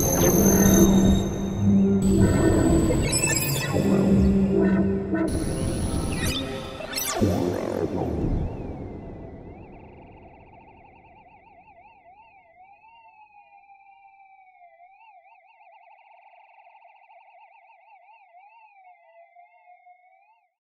Wow.